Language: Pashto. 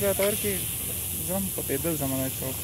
زیاتور کې ځم په پیدل زمانه چوک